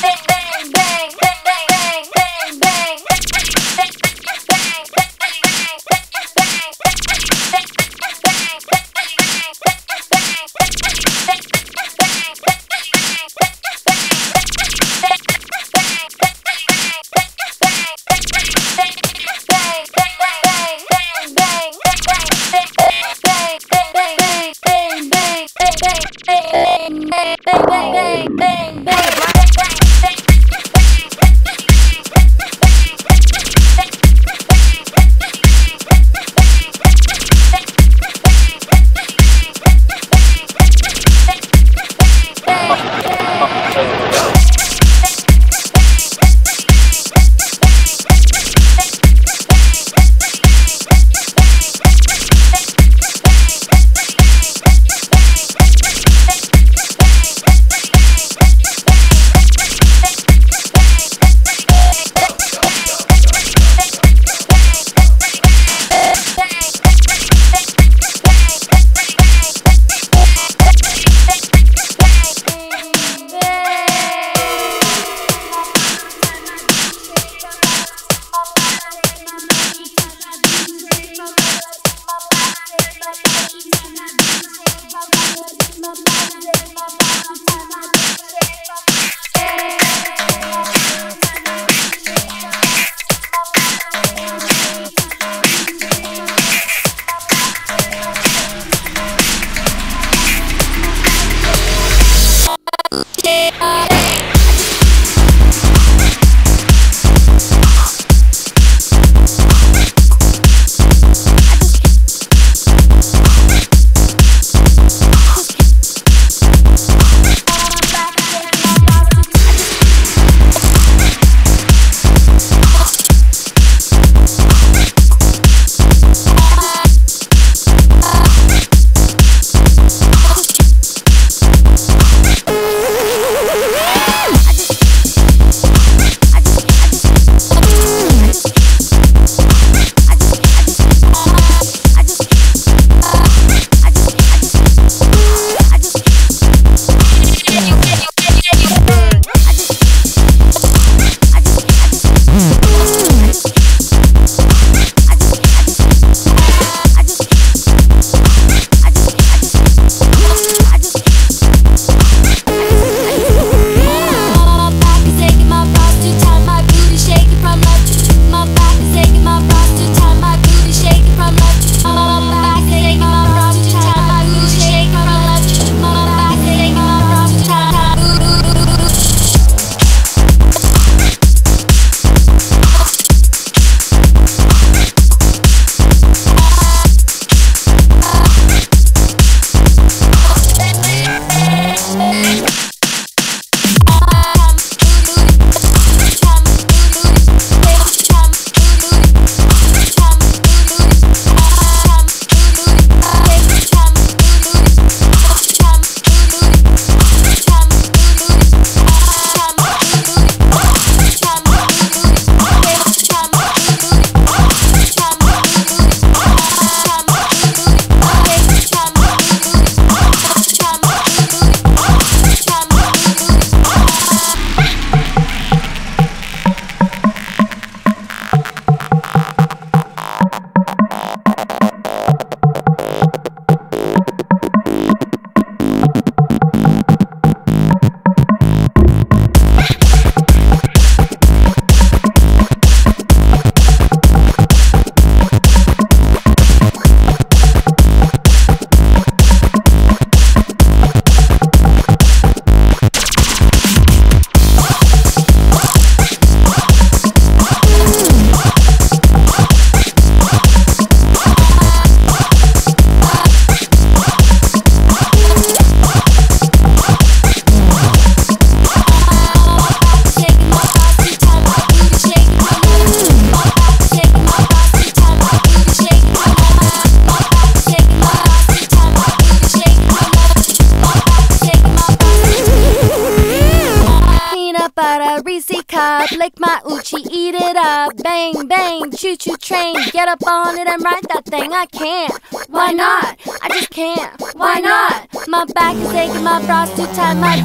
Then my. Lick my Uchi, eat it up. Bang, bang, choo choo train. Get up on it and ride that thing. I can't. Why not? I just can't. Why not? My back is aching, my brows too tight, my